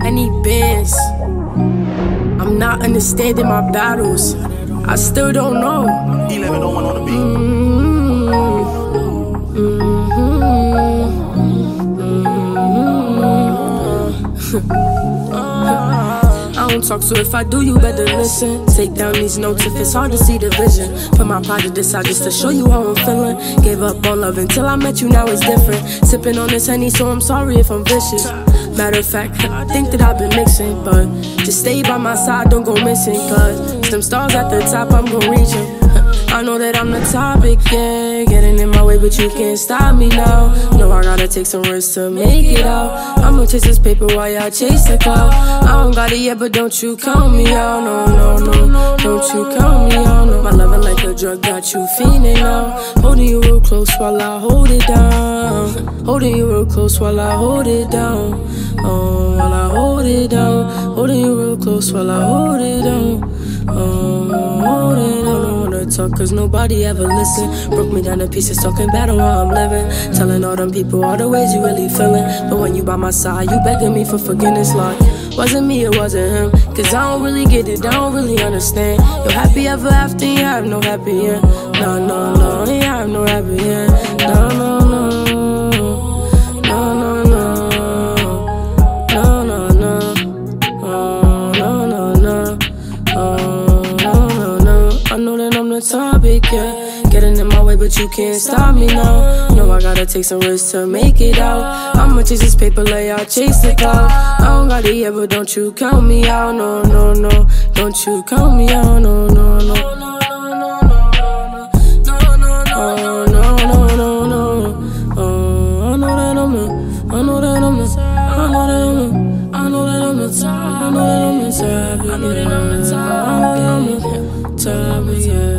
I need bands. I'm not understanding my battles. I still don't know. Don't talk, so if I do, you better listen. Take down these notes if it's hard to see the vision. Put my the side just to show you how I'm feeling. Gave up on love until I met you, now it's different. Sipping on this Henny, so I'm sorry if I'm vicious. Matter of fact, I think that I've been mixing, but just stay by my side, don't go missing. Cause them stars at the top, I'm gonna reach 'em. I know that I'm the topic, yeah. Getting in my way, but you can't stop me now. No, I gotta take some risks to make it out. I'ma chase this paper while y'all chase the cloud. I don't got it yet, but don't you count me out. No, no, no, don't you count me out. No. My loving like a drug got you fiending now. Holding you real close while I hold it down. Holding you real close while I hold it down. Oh, while I hold it down. Holding you real close while I hold it down. Um, oh, hold it down. Talk cause nobody ever listen. Broke me down to pieces, talking bad on how I'm living. Telling all them people all the ways you really feeling. But when you by my side, you begging me for forgiveness, like wasn't me, it wasn't him. Cause I don't really get it, I don't really understand. You're happy ever after, you have no happy end. No, no, no, I have no happy end. Yeah. Getting in my way, but you can't stop me now. No, I gotta take some risks to make it out. I'ma chase this paper, lay out, chase the cloud. I don't got it yet, but don't you count me out. No, no, no. Don't you count me out. No, no, no. No, no, no, no. I know that I'm the, I know that I'm the, I know that I'm the, I know that I'm the, I know that I'm the, I know that I'm the,